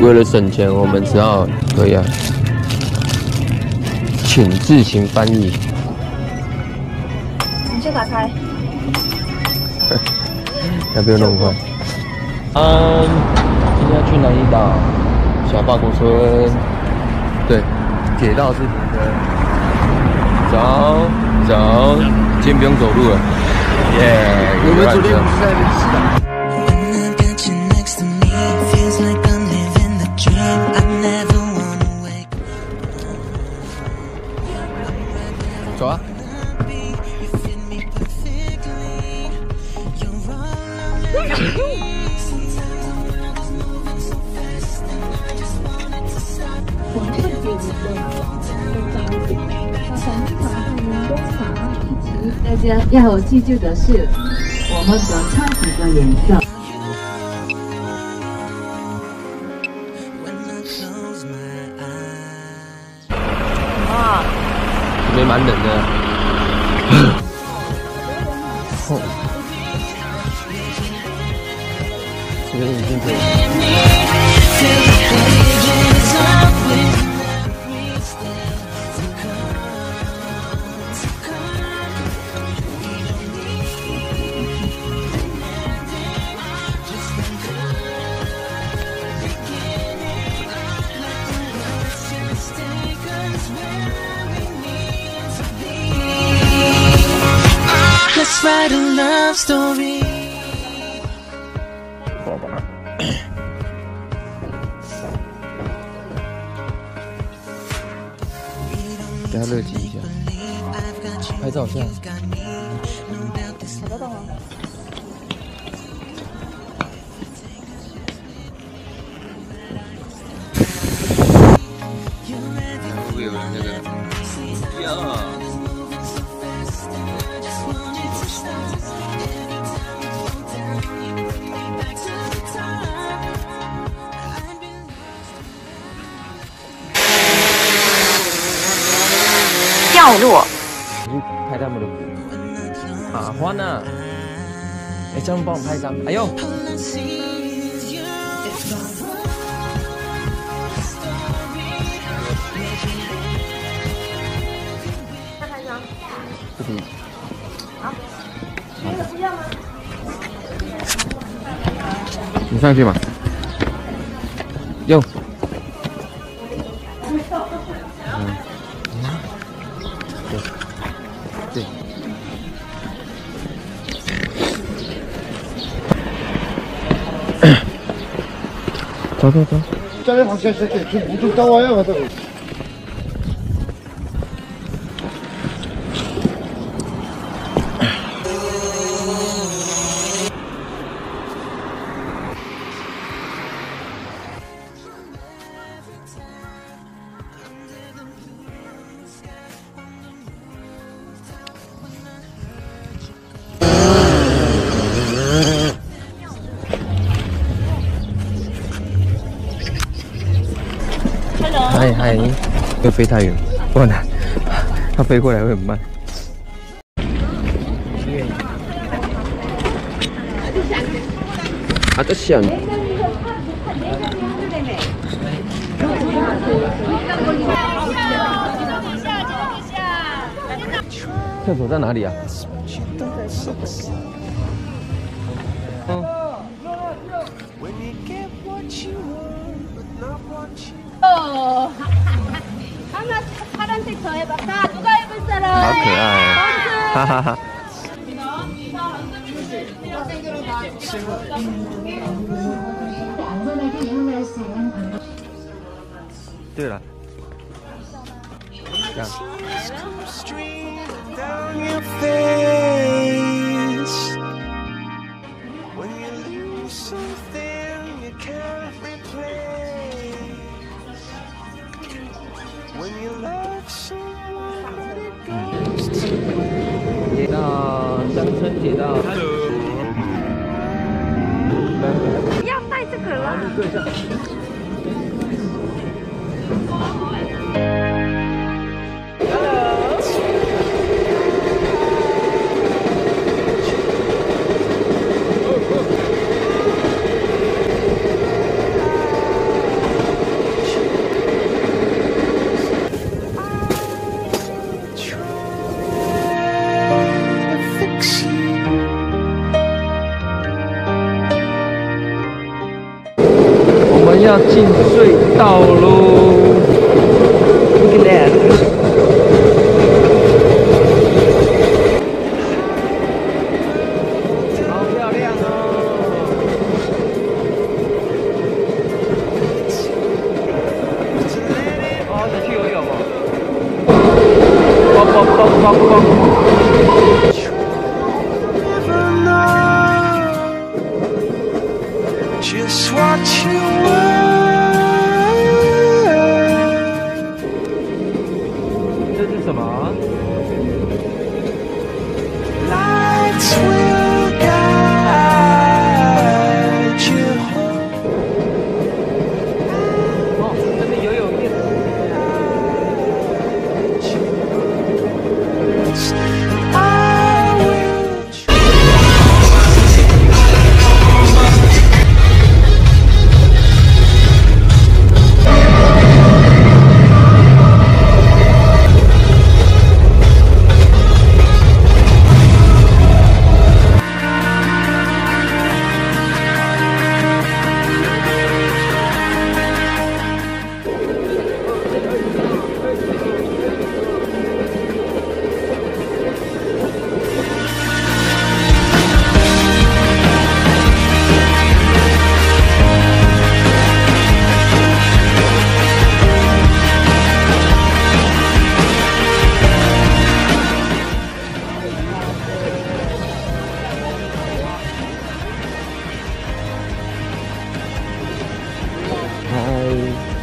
为了省钱，我们只好可以啊，请自行翻译。你先打开。要不要弄快？嗯，今天要去南怡岛小坝古村。对，铁道是停车。走走，今天不用走路了。耶，我们昨天不是在那吃的。大家要记住的是，我们的超级的颜色。Eyes. 这边蛮冷的。哦这边已经可以。Write a love story. 给他热机一下，拍照下。会不会有人那个？呀！掉落。我去拍他们的鼓。啊，欢呐！哎，这样帮我拍一张。哎呦，不可以。你上去嘛。哟。 자자자. 짜리 방치하실 때좀 무좀 따와요. 하다가. 嗨嗨，又飞太远，不然它飞过来会很慢。啊，这响。厕所在哪里啊？ 하나 파란색 더 해봐. 자, 누가 입을 사람? 아, 그래. 하하하. 뜨라. 야. 到乡村铁道。要带这个了进隧道喽！Look at that！好漂亮哦！哦，想去游泳哦！什么？这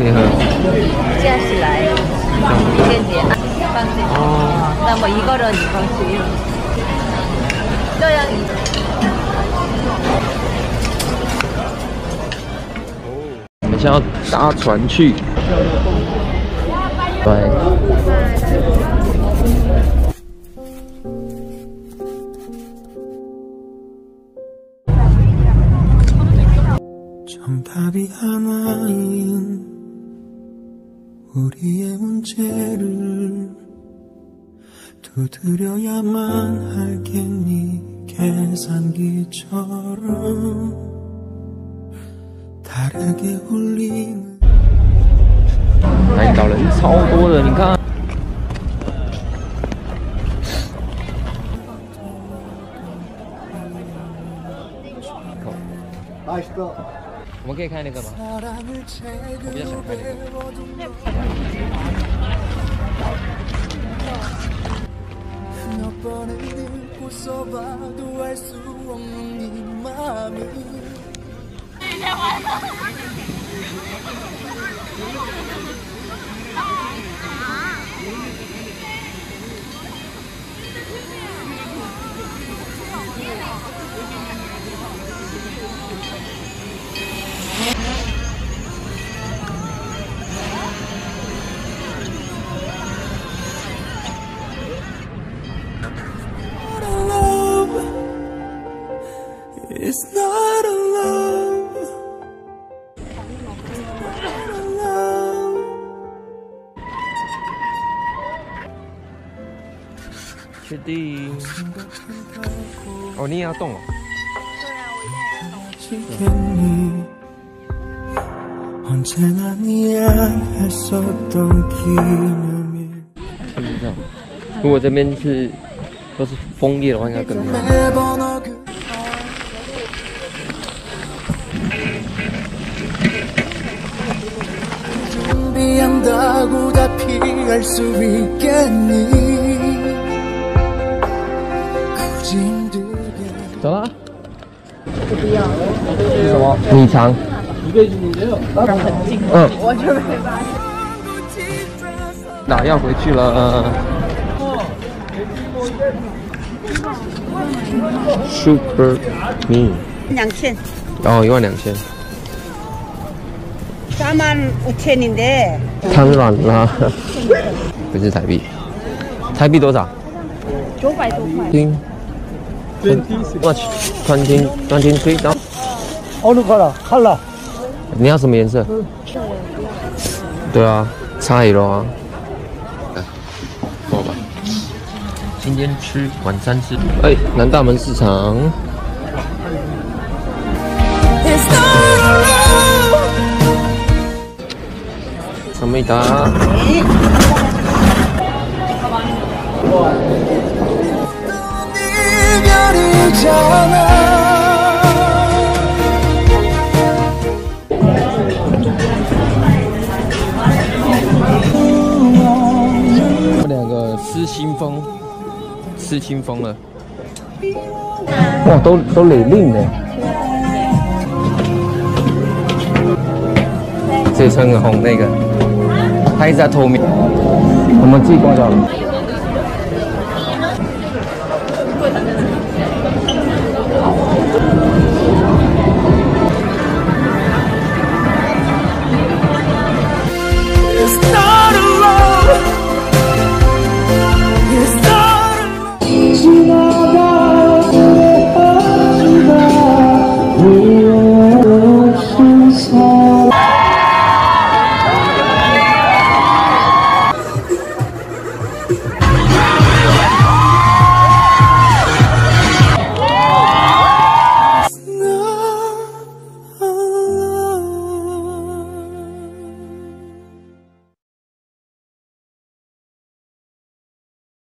可以喝。这样起来，一点点放进去。哦，那么一个人你放去，这样我们现在要搭船去。对。 정답이 하나인 우리의 문제를 두드려야만 알겠니 계산기처럼 다르게 울리는 海岛人超多的，你看。 맛있다. 원게 खाने का 몇 번을 늙고서 봐도 알 수 없는 이 마음이 이제 와서 Thank you. love. Not a love. 确定？哦，你也要 动哦。 지겠니 언제나 미안했었던 기념일 看不到。如果这边是都是枫叶的话，应该更漂亮。 매번 어긋 준비한다고 다 피할 수 있겠니 굳이 힘들게 走啦。 你要。是什么？米。一个。嗯，我就没发现。那要回去了。Super me。两千。哦，一万两千。三万五千인 데。 太软了。不是台币。台币多少？九百多块。Watch, 23, 23, 你要什么颜色？对啊，差一咯啊。来，过吧。今天吃晚餐吃哎，南大门市场。小妹意？我两个失心疯，失心疯了。哇，都都累令呢。这穿个红那个，他一直在偷瞄。我们自己逛就好了。